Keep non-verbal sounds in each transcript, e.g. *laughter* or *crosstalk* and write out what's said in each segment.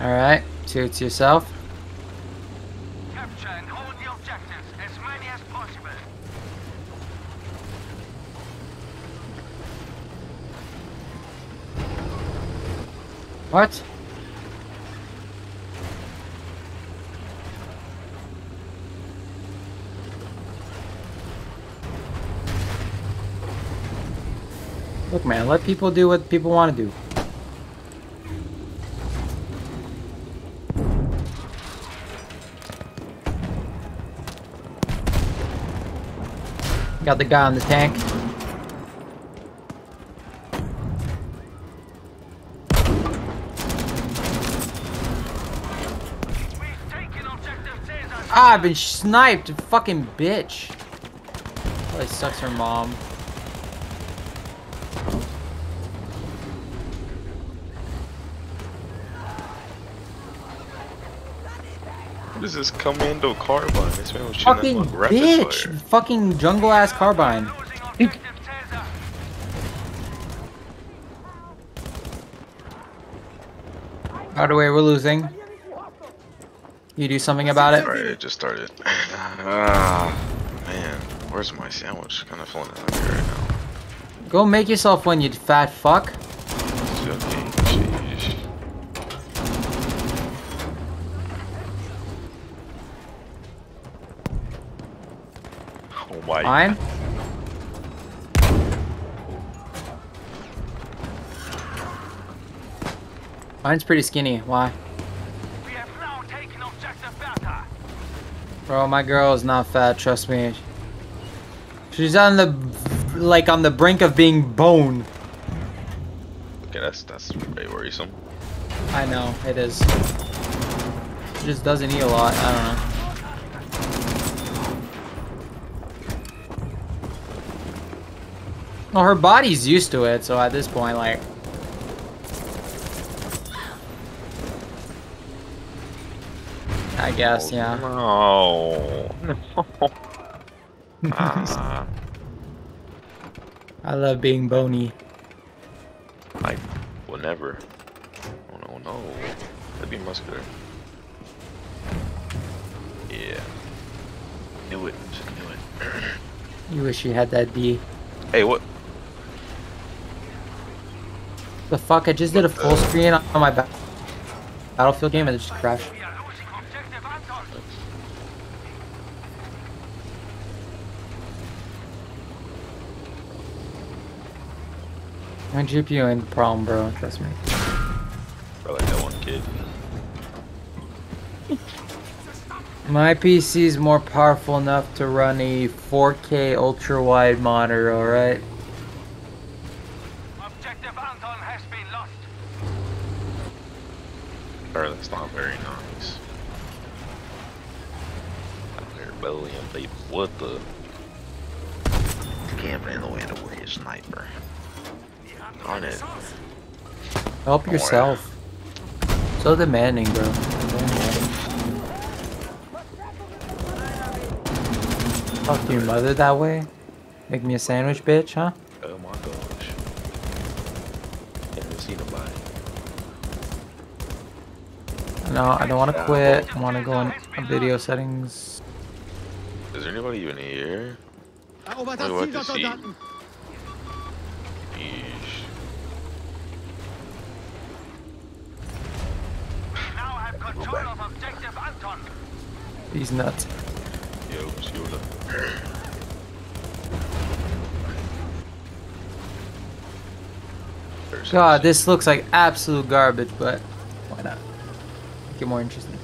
Alright, to yourself. Capture and hold the objectives, as many as possible. What? Look, man, let people do what people want to do. Got the guy on the tank. Ah, I've been sniped, fucking bitch. Probably sucks her mom. What is this commando carbine? This man was shooting Fucking that bitch! fire. Fucking jungle ass carbine. Losing. By the way, we're losing. You do something about it? Alright, it just started. *sighs* Ah, man. Where's my sandwich? Kind of feeling it here right now. Go make yourself one, you fat fuck. It's okay. Sheesh. My Mine? Mine's pretty skinny. Why? We have now taken objective Bro, my girl is not fat, trust me. She's on the, like, on the brink of being bone. Okay, that's that's very worrisome. I know, it is. She just doesn't eat a lot, I don't know. Well, her body's used to it, so at this point, like... I guess, yeah. No. No. *laughs* Ah, I love being bony. I will never. Oh no, no. That'd be muscular. Yeah. Knew it. Just knew it. *clears throat* You wish you had that D. hey, what? The fuck, I just did a full screen on my ba Battlefield game and it just crashed. We are losing objective Anton. My GPU ain't the problem, bro, trust me. Like that one kid. My PC is more powerful enough to run a 4K ultra wide monitor, alright? Objective Anton has been lost. Or that's not very nice. Out there bellying people. What the? Camping in the window where you sniper. Darn it. Help yourself. So demanding, bro. To your mother that way? Make me a sandwich, bitch, huh? Oh my gosh. Can't even see nobody. No, I don't want to quit. I want to go in video settings. Is there anybody even here? Erobert Also, das what Ziel, to see. Soldaten! Yeesh. Now have control of objective Anton. These nuts. Yo, Shula. God, this looks like absolute garbage, but why not? It more interesting.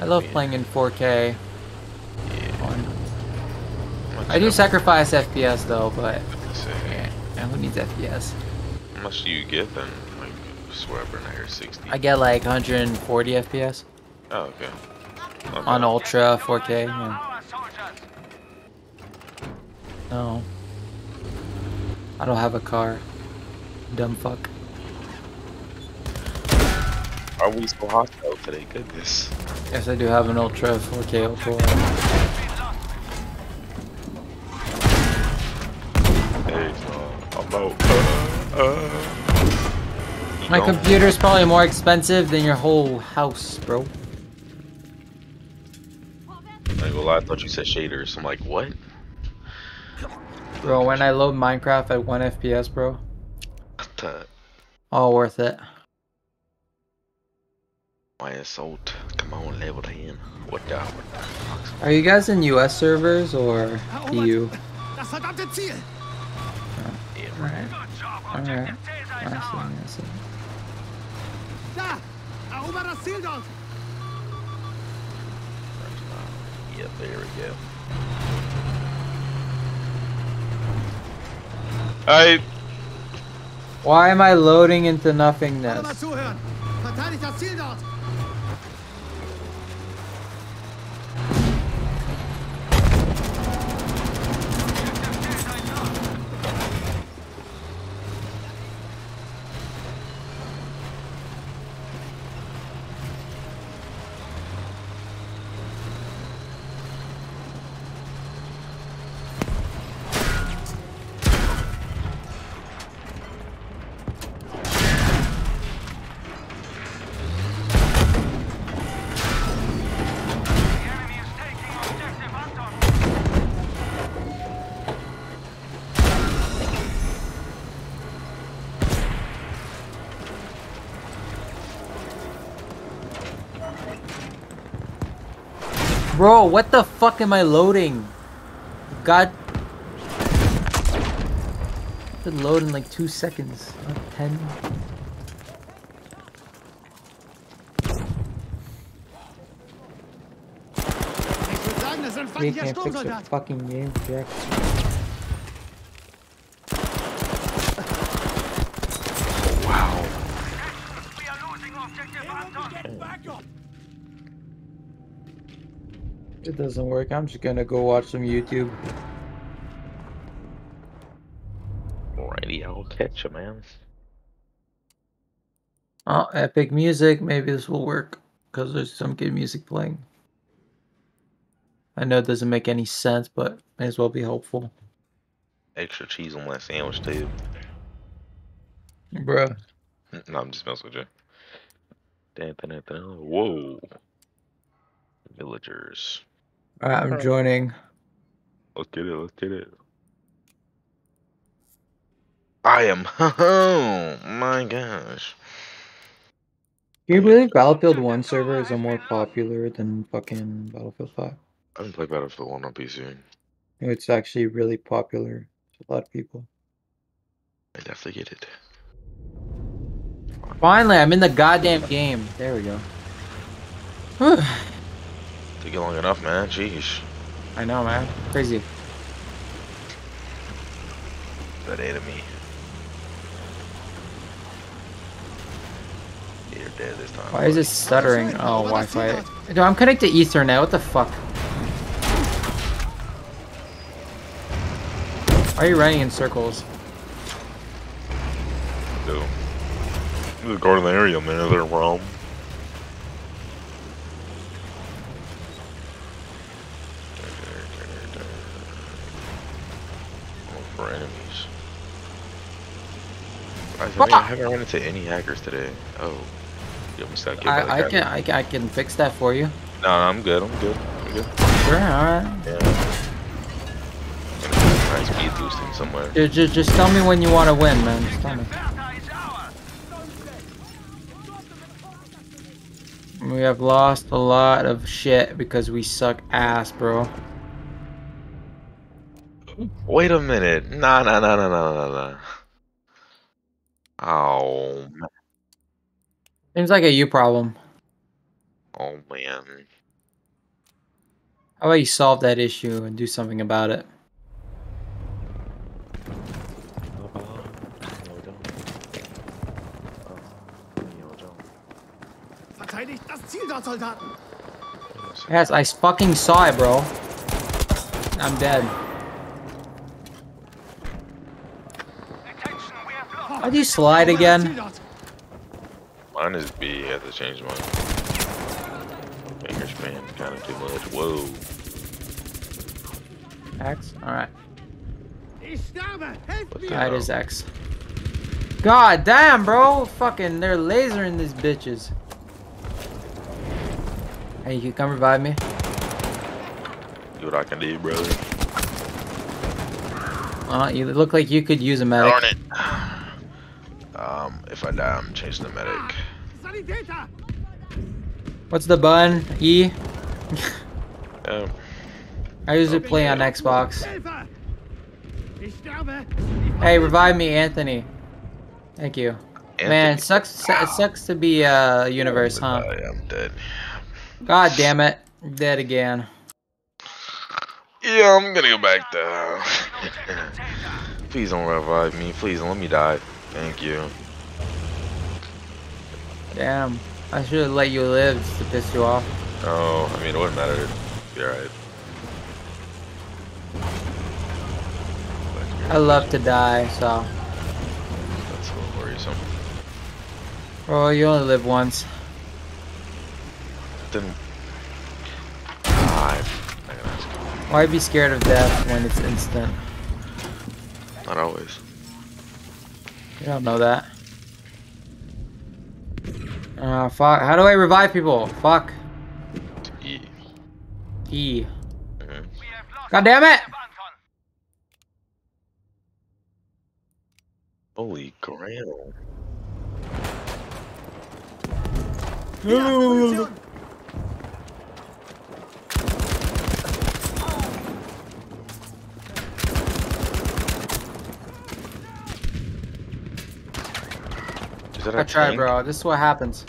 I love playing in 4K. Yeah. Fun. How much I do sacrifice FPS though, but yeah, who needs FPS? How much do you get then? Like, I swear I've 60. I get like 140 FPS Oh, okay. Okay. on Ultra 4K. Yeah. No. I don't have a car. Dumb fuck. Are we so hostile today? Goodness. Yes, I do have an Ultra 4K 04. There. Uh, I'm out. Uh, uh. My probably more expensive than your whole house, bro. I lie, I thought you said shaders. I'm like, what? Bro, when I load Minecraft at 1 FPS, bro, The all worth it. my assault. Come on, level 10. What the? What the fuck? Are you guys in US servers or EU? Das! *laughs* Yeah, Alright, alright. Objective I see. I see. Da! Erober das Ziel dort! Yep, there we go. Hey, Why am I loading into Alle mal nothingness? Bro, what the fuck am I loading? God. Load in like two seconds, not ten. Ich würde sagen, das ist ein You feindlicher can't fix Sturmsoldat! fucking game, Jack. wow. We are losing objective Anton. It doesn't work. I'm just gonna go watch some YouTube. Alrighty, I'll catch you, man. Oh, epic music. Maybe this will work because there's some good music playing. I know it doesn't make any sense, but may as well be helpful. Extra cheese on my sandwich, too. Bruh. Mm, no, I'm just messing with you. Dun, dun, dun, dun. Whoa. Villagers. Alright, I'm joining. Let's get it, let's get it. I am. *laughs* Oh my gosh. Can you believe Battlefield 1 servers are more popular than fucking Battlefield 5? I didn't play Battlefield 1 on PC. It's actually really popular to a lot of people. I definitely get it. Finally, I'm in the goddamn game. There we go. *sighs* *sighs* Whew. Took you long enough, man. Jeez. I know, man. Crazy. That enemy. You're dead this time. Why is it stuttering? Oh, Wi-Fi. Dude, I'm connected to Ethernet. What the fuck? Why are you running in circles? buddy? This is guarding the area, man. Is there a problem? Look for enemies. I, think I haven't run into any hackers today. Oh. You almost got killed by I, I can I, can- I can fix that for you. No, I'm good. I'm good. I'm good. Sure, alright. Yeah. Nice speed boosting somewhere. Just, just, just tell me when you want to win, man. Just tell me. Bertha is ours. We have lost a lot of shit because we suck ass, bro. Wait a minute. Nah, nah, nah, nah, nah, nah, nah. Oh, man. Seems like a you problem. oh man. How about you solve that issue and do something about it? Verteidigt das Ziel dort, Soldaten! Yes, I fucking saw it, bro. I'm dead. Attention, we have lost. How do you slide Erober das Ziel again? dort! Mine is B. I have to change mine. Finger span kind of too much. Whoa. X? Alright. Ich sterbe! Helft What's mir! that? That is X. God damn, bro. Fucking, they're lasering these bitches. Hey, you can come revive me? See what I can do, brother. Uh, you look like you could use a medic. Darn it. Um, if I die, I'm chasing the medic. What's the button? E? Yeah. *laughs* I usually play on Xbox. Hilfe! Ich sterbe! Hey, revive me, Anthony. Thank you. Man, it sucks. It sucks to be uh universe, huh? Uh, I'm dead. God damn it, dead again. Yeah, I'm gonna go back to. *laughs* Please don't revive me. Please don't let me die. Thank you. Damn, I should have let you live just to piss you off. Oh, I mean, it wouldn't matter. Be alright. I love to die, so. That's a little worrisome. Oh, you only live once. Then. Ah, I can ask. Why be scared of death when it's instant? Not always. You don't know that. Uh, fuck. How do I revive people? Fuck. E. E. We have lost God damn it! Anton. Holy grail. Is that I tried, bro. This is what happens.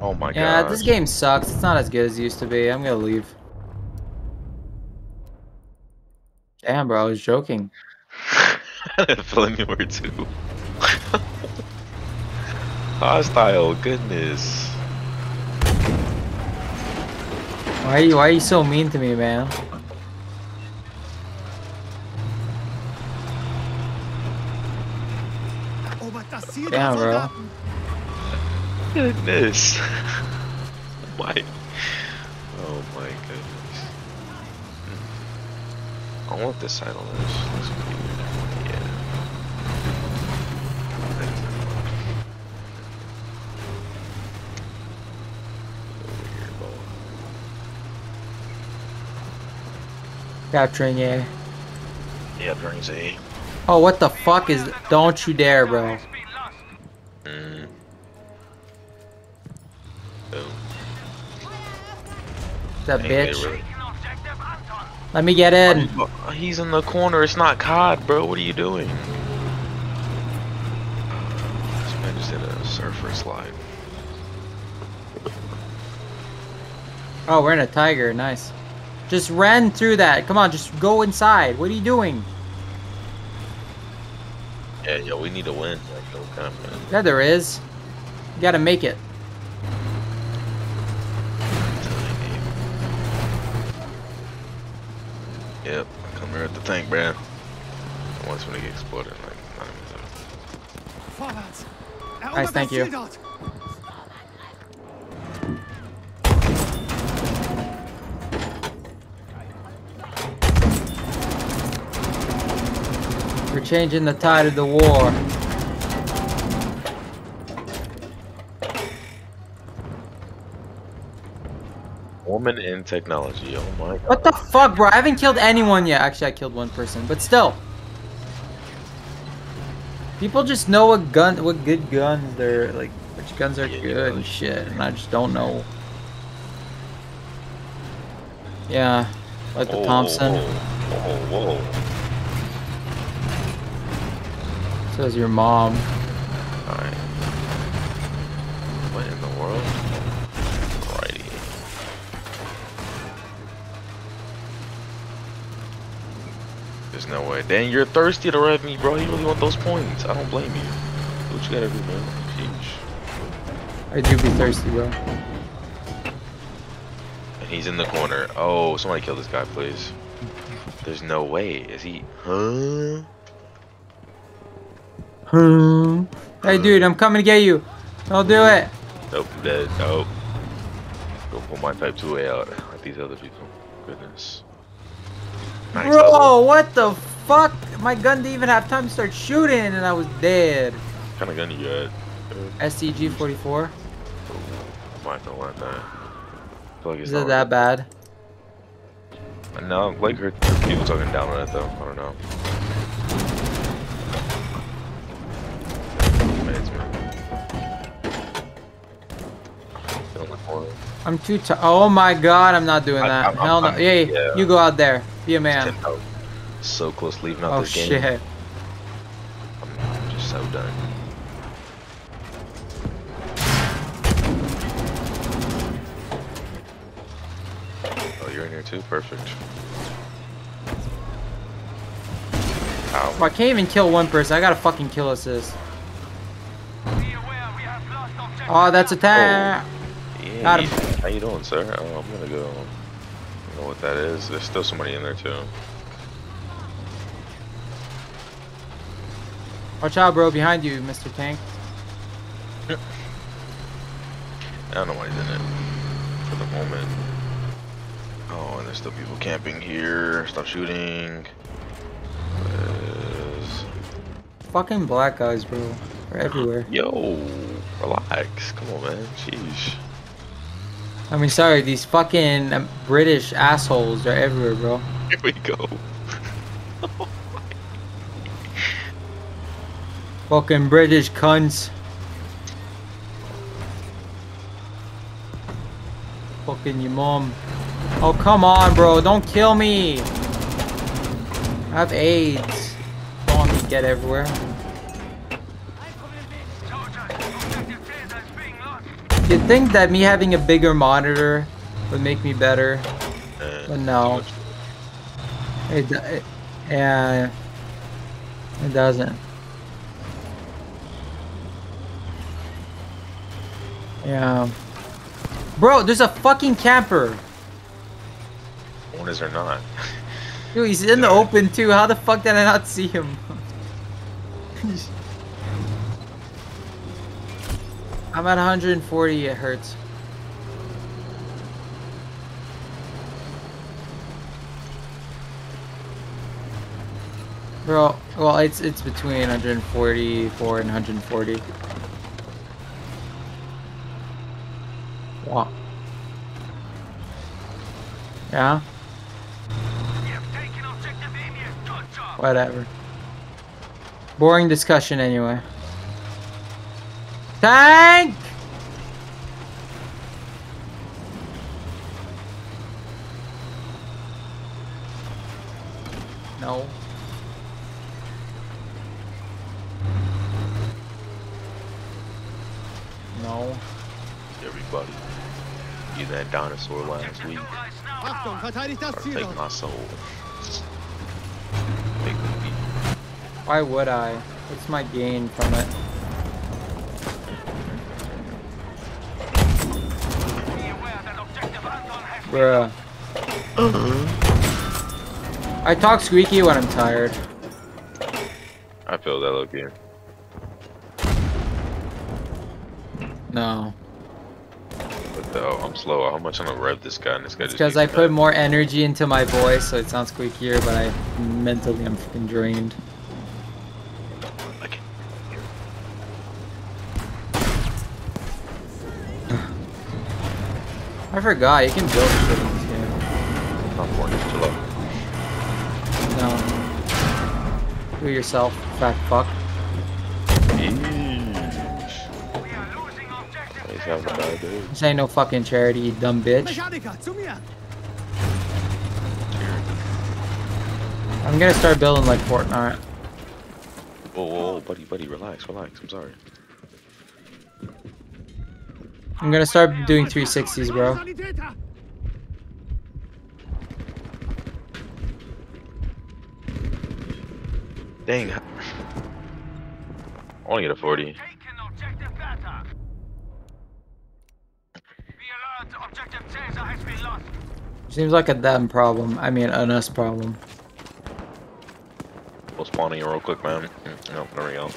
Oh my god. Yeah, this game sucks. It's not as good as it used to be. I'm gonna leave. Damn, bro. I was joking. I had a feeling you were too. Hostile, goodness. Why are you, why are you so mean to me, man? Erobert das Ziel Ja, der bro. Soldaten! Goodness. *laughs* my. Oh my goodness. Hmm. I want this side on this. This would be weird. Yeah. Weird. Capturing A. Yeah, brings A. Oh, what the fuck is? Don't you dare, bro. That Ain't bitch. really- Taking objective Anton. Let me get in. Oh, He's in the corner. It's not COD, bro. What are you doing? This man just did a surfer slide. Oh, we're in a tiger. Nice. Just ran through that. Come on, just go inside. What are you doing? Yeah, yo, we need to win. Like, no comment. Yeah, there is. You gotta make it. Yep, come here at the tank, bruh. Once when it gets exploded, like, not even Vorwärts! Erobert Nice, thank you. We're changing the tide of the war. Technology. Oh my god. What the fuck, bro? I haven't killed anyone yet. Actually, I killed one person, but still. People just know what gun, what good guns they're like, which guns are Yeah, good and shit, and I just don't know. Yeah, like the Whoa, Thompson. Whoa, whoa, whoa. Says your mom. Alright. What There's no way. Dang, you're thirsty to rev me, bro. You really want those points. I don't blame you. What you gotta do, man. Sheesh. I do be thirsty, bro. And he's in the corner. Oh, somebody kill this guy, please. There's no way. Is he? Huh? Hmm. Hey, dude, I'm coming to get you. Don't do it. Nope, I'm dead. Nope. Go pull my type 2A out like these other people. Goodness. Level. Bro, what the fuck? My gun didn't even have time to start shooting and I was dead. What kind of gun you got? Uh, StG 44. I might not want that. I like Is it that bad? really- No, like her people talking down on it though. I don't know. Meds, man. Feeling like more- I'm too t- Oh my god, I'm not doing I- that. I'm- I'm- Hell no. I'm- Hey, yeah. you go out there. Be a man. So close leaving out Oh this game. Oh shit. I'm just so done. Oh, you're in here too? Perfect. Ow. Well, I can't even kill one person. I got a fucking kill assist. Be aware we have lost objective Oh, that's a tag. Oh. Yeah, Got him. How you doing, sir? Oh, I'm gonna go. I don't know what that is. There's still somebody in there too. Watch out, bro. Behind you, Mr. Tank. I don't know why he's in it for the moment. Oh, and there's still people camping here. Stop shooting. Is- Fucking black guys, bro. They're ah, everywhere. Yo, relax. Come on, man. Sheesh. I mean, sorry, these fucking um, British assholes are everywhere, bro. Here we go. *laughs* Fucking British cunts. Fucking your mom. Oh, come on, bro. Don't kill me. I have AIDS. Don't want me get everywhere. Soldiers, objective Caesar is being lost. You'd think that me having a bigger monitor would make me better. Eh, But no. It, it yeah, it doesn't. Yeah. Bro, there's a fucking camper. One is or not? Dude, he's in the open too. How the fuck did I not see him? *laughs* *laughs* I'm at 140, it hurts. Bro, well, it's it's between 144 and 140. Wow. Yeah, You have taken objective Amy. Good job. whatever. Boring discussion anyway. Tank! No. No. Everybody. You that dinosaur last week. Right now. Achtung, verteidigt das Or take my soul. Take the beat. Why would I? What's my gain from it? Bruh. I talk squeaky when I'm tired. I feel that look here. No. But though, I'm slow. How much I'm gonna rev this guy and this guy It's just because I put more energy into my voice, so it sounds squeakier, but I mentally I'm freaking drained. I forgot, you can build shit in this game. I'm more just chill out. No. Do it yourself, fat fuck. Eesh. We are losing objective a. This ain't no fucking charity, you dumb bitch. Mechaniker, zu mir! I'm gonna start building like Fortnite. Whoa, whoa, whoa, buddy, buddy, relax, relax. I'm sorry. I'm gonna start doing 360s, bro. Dang. I only get a 40. Taken objective Beta. Be alert. Objective Caesar has been lost. Seems like a them problem. I mean, an us problem. We'll spawn in real quick, man. Mm, No, there we go.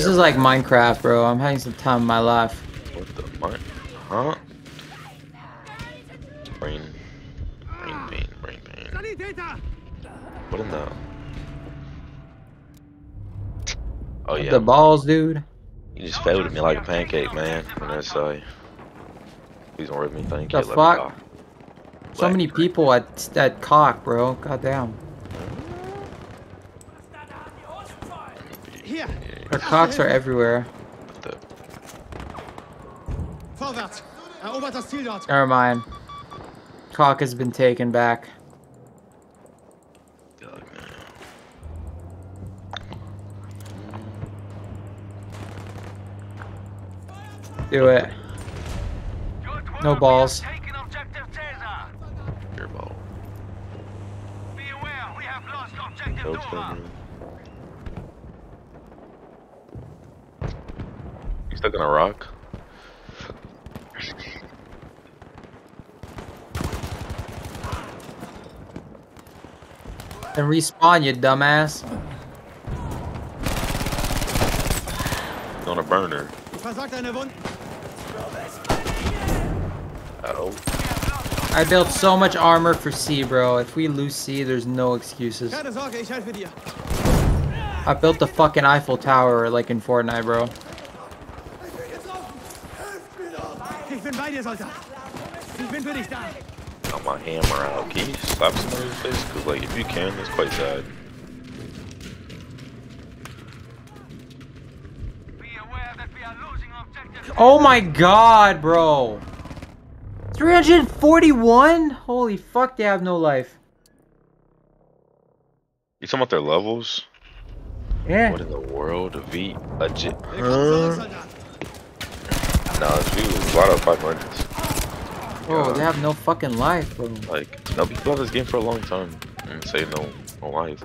This is like Minecraft, bro. I'm having some time in my life. What the mine? Huh? Brain. Brain pain, brain pain. What in the... Oh yeah. The balls, dude. You just failed at me like a pancake, man. I'm gonna say. Please don't rip me, thank the you. The fuck? So many people at, at cock, bro. Goddamn. Our cocks are everywhere. The- Erobert das Ziel dort! Never mind. Cock has been taken back. Do it. No balls. We have taken. Your ball. Be aware, we have lost objective Coach Dora. Stuck in a rock? And respawn, you dumbass. On a burner. Du versagt deine Wunden! Oh. I built so much armor for C, bro. If we lose C, there's no excuses. Keine Sorge, ich helfe dir! I built the fucking Eiffel Tower like in Fortnite, bro. Ich bin bei dir, Soldat! Ich bin für dich da! Got my hammer out. Can you slap somebody in the face? Cause like if you can, it's quite sad. Be aware that we are losing objective Oh my god, bro. 341? Holy fuck, they have no life. You talking about their levels? Yeah. What in the world? A V? A J? Willkommen zurück, Huh? Soldat! Nah, was a lot of 500s. Bro, they have no fucking life, bro. Like, no people have this game for a long time. And say no, no life.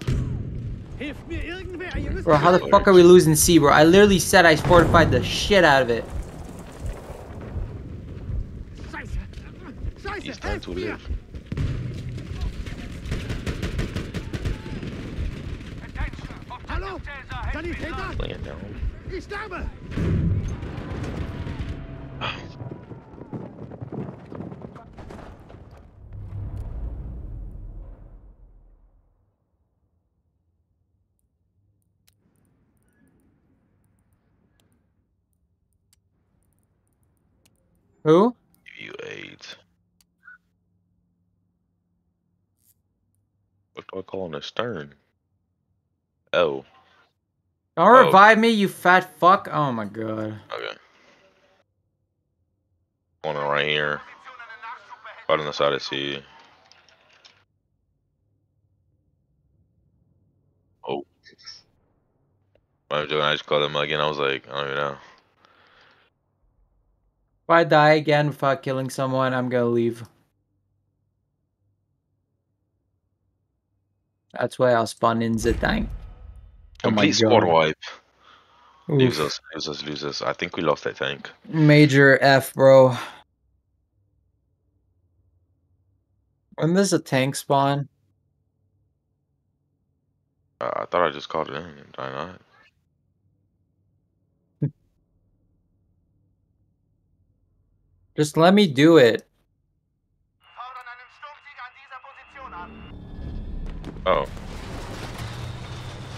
Hilft mir irgendwer! Ihr müsst Bro, how the fuck are we losing C, bro? I literally said I fortified the shit out of it. Scheiße! Scheiße! He's time to mir! live. Attention, Hallo? objective Caesar has been Sanitäter! Laying down. Ich sterbe! Who? Give you AIDS. What do I call on a stern? Oh, Don't Oh. revive me, you fat fuck. Oh my god. okay. One right here. Right on the side of C. Oh. I'm joking, I just called him again. I was like, I don't even know. If I die again without killing someone, I'm gonna leave. That's why I'll spawn in the tank. Oh Complete squad wipe. Lose Oof. us, lose us, lose us. I think we lost that tank. Major F, bro. When does a tank spawn? Uh, I thought I just called it in. Did I not? Just let me do it. Oh.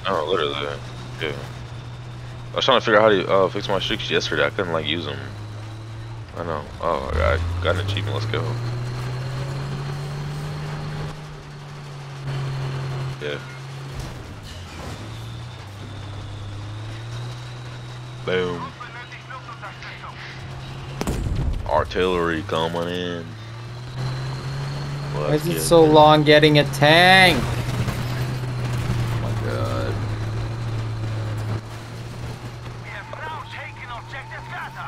Oh, literally. Yeah. I was trying to figure out how to uh, fix my streaks yesterday. I couldn't like use them. I know. Oh, I got an achievement. Let's go. Yeah. Boom. Artillery coming in. Why is it so it. long getting a tank? Oh my god. We have now taken objective Gaza.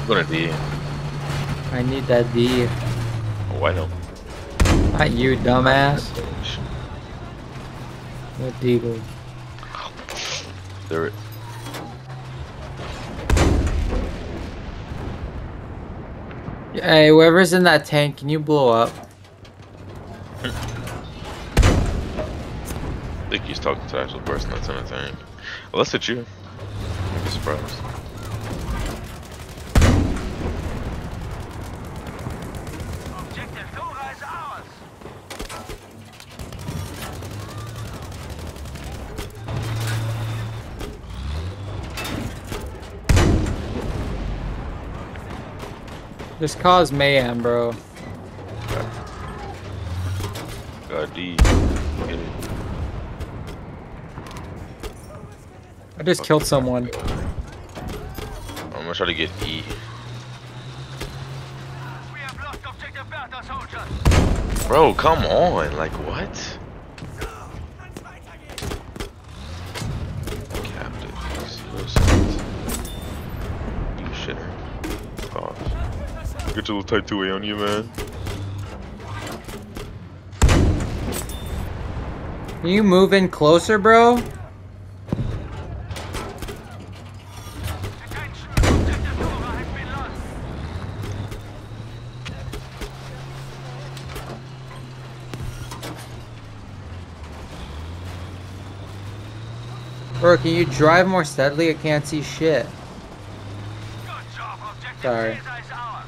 I'm gonna D. I need that D. Oh, I know. Not you, dumbass. What Deagle? There. Hey, whoever's in that tank, can you blow up? I think he's talking to the actual person that's in the tank. Unless it's you. I'd be surprised. Just cause mayhem, bro. Got D. I just killed someone. I'm gonna try to get E. We have lost objective Bertha, soldiers. Bro, come on. Like, what? Little 2A on you, man. Can you move in closer, bro? Bro, can you drive more steadily? I can't see shit. Sorry. Caesar is ours.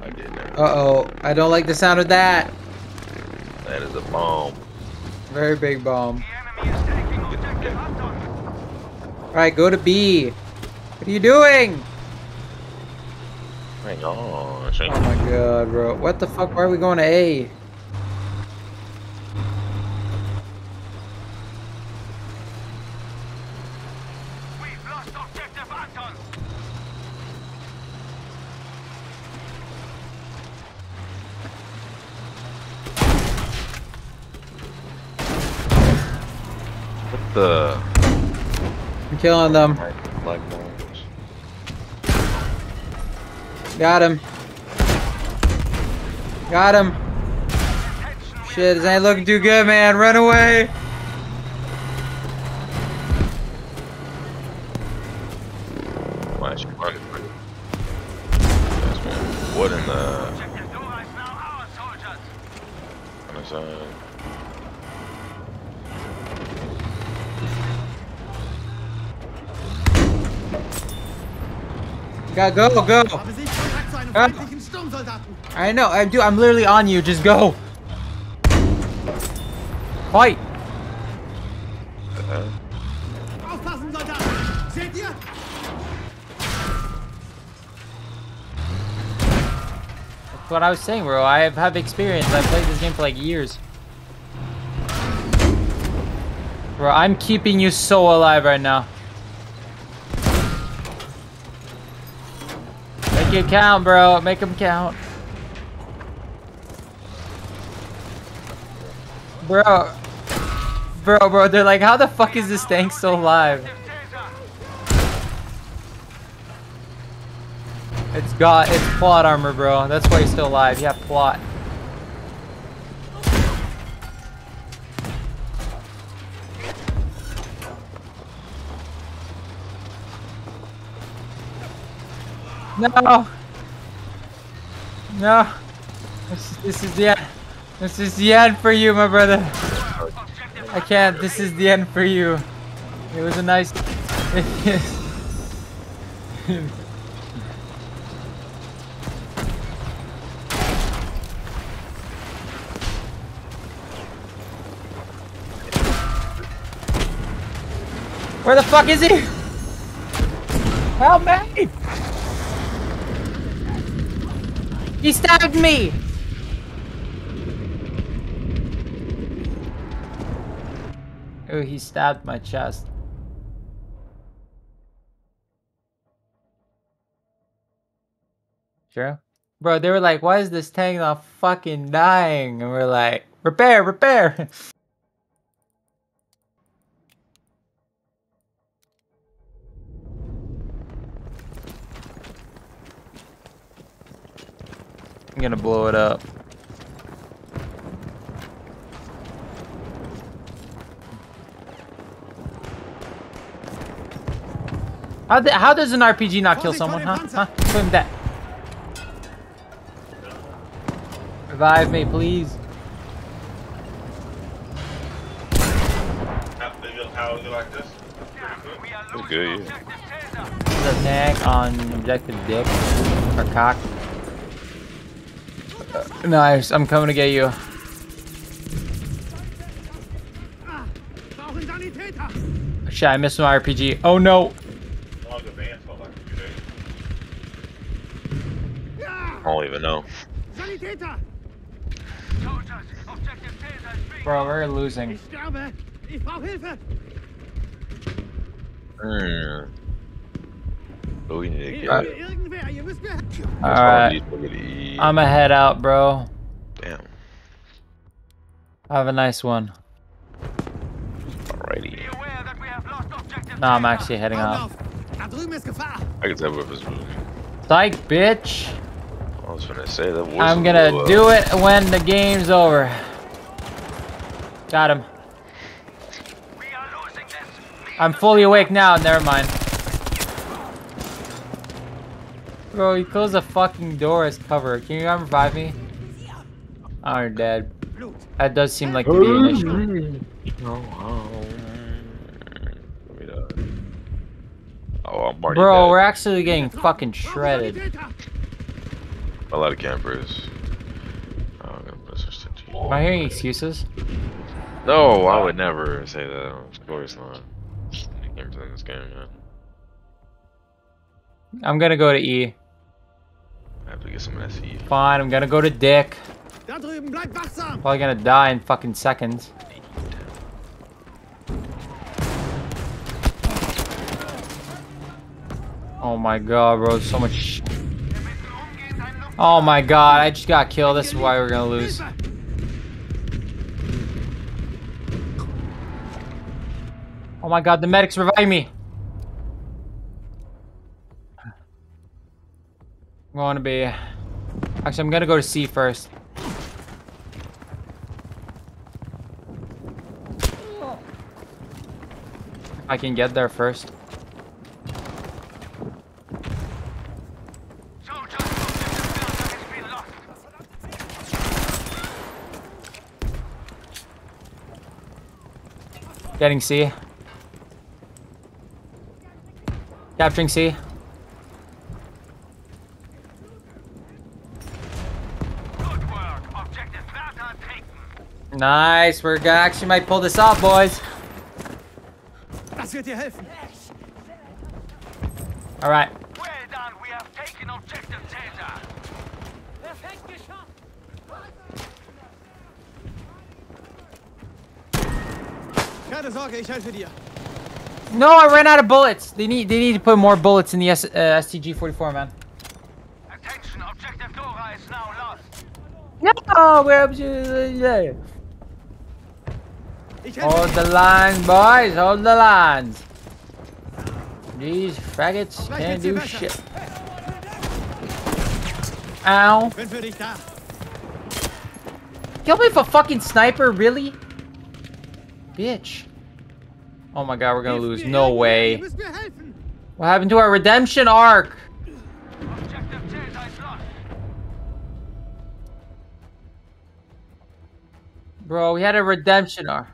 I did that. Uh-oh. I don't like the sound of that. That is a bomb. Very big bomb. The enemy is taking objective Anton. Alright, go to B. What are you doing? Hang on. Oh my god, bro. What the fuck? Why are we going to A? We've lost objective Anton. What the? I'm killing them. Black, black bombs. Got him. Got him. Shit, this ain't looking too good, man. Run away. Why is she running? That's one. What in the Go, go. Sturmsoldaten. I know, I do. I'm literally on you. Just go. Fight. That's what I was saying, bro. I have, have experience. I've played this game for like years. Bro, I'm keeping you so alive right now. It count, bro. Make them count. Bro. Bro, bro, they're like, how the fuck is this tank still alive? It's got, it's plot armor, bro. That's why he's still alive. You have plot. No. No. This, this is the end. This is the end for you, my brother. I can't. This is the end for you. It was a nice. *laughs* Where the fuck is he? Help me! He stabbed me! Oh, he stabbed my chest. Sure. Bro, they were like, why is this tank not fucking dying? And we're like, repair, repair! *laughs* I'm gonna blow it up. How, th how does an RPG not kill someone, dem huh? Panzer. Huh? Swim that. Revive me, please. How is it like this? We are That's losing good, yeah. objective The neck on objective dick or cock. Nice, I'm coming to get you. Shit, I missed my RPG. Oh no! I don't even know. Bro, we're losing. Mm. But we need to get Hilf it. mir irgendwer! Ihr müsst mir... That's why Alright. we need to get E. I'ma head out, bro. Damn. Have a nice one. Alrighty. Be aware that we have lost objective No, I'm actually heading out. auf! Da drüben ist Gefahr! I can tell if it's moving. Psych, bitch. I was gonna say that I'm gonna uh, do it when the game's over. Got him. We are losing this. I'm fully awake now. Never mind. Bro, he closed the fucking door as cover. Can you revive me? Oh, you're dead. That does seem like to be an issue. Oh, oh. Let me die. I'm already Bro, dead. we're actually getting fucking shredded. A lot of campers. Oh, I'm gonna put switch to G. Am I hearing excuses? No, I would never say that. Of course not. Campers in this game, man. I'm gonna go to E. I have to get some SE. Fine, I'm gonna go to Dick. Da drüben! Probably gonna die in fucking seconds. Oh my god, bro, so much Oh my god, I just got killed. This is why we're gonna lose. Oh my god, the medics revive me. Going to be... Actually, I'm gonna go to C first. I can get there first. Getting C. Capturing C. Good work. Objective Bertha taken. Nice, we're gonna actually might pull this off, boys. Das wird dir helfen! All right. Well done. We have taken objective Caesar. Keine Sorge, ich helfe dir! No, I ran out of bullets. They need they need to put more bullets in the S, uh, STG-44, man. Attention. Objective Dora is now lost. No, we're absolutely there. Hold the line, boys. Hold the lines. These faggots can't do shit. Ow. Bin für dich da! Kill me for fucking sniper, really? Bitch. Oh my god, we're gonna lose. No way. Ihr müsst mir helfen! What happened to our redemption arc? Objective Caesar is lost. Bro, we had a redemption arc.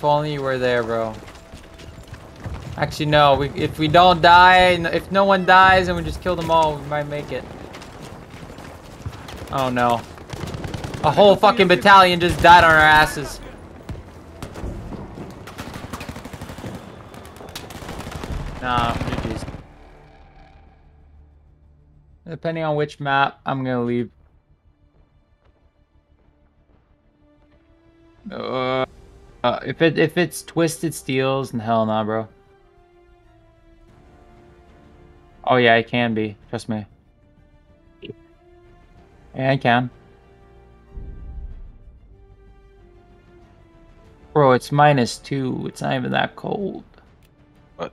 If only you were there, bro. Actually, no. We, if we don't die, if no one dies and we just kill them all, we might make it. Oh no. A whole fucking battalion just died on our asses. Nah, GG's. Depending on which map, I'm gonna leave. Uh, uh, if it if it's Twisted Steels, and hell nah, bro. Oh yeah, it can be. Trust me. Yeah, I can. Bro, it's minus two. It's not even that cold. What?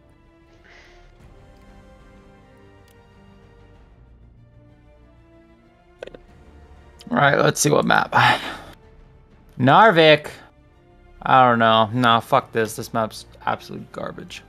Alright, let's see what map. *sighs* Narvik. I don't know. Nah, fuck this. This map's absolute garbage.